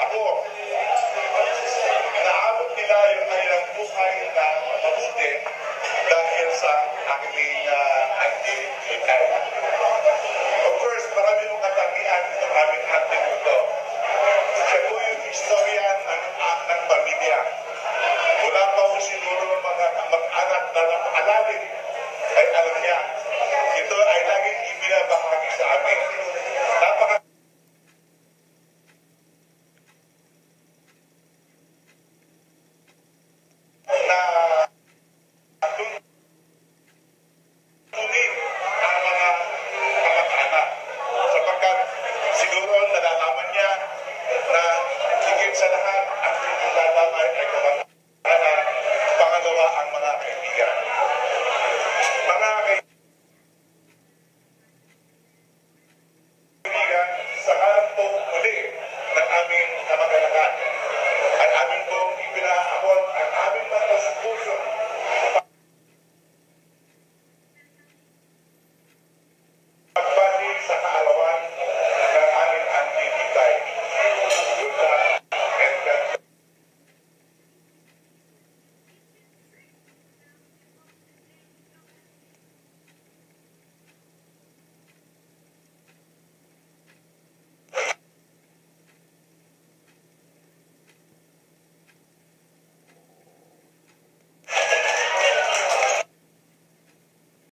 amor.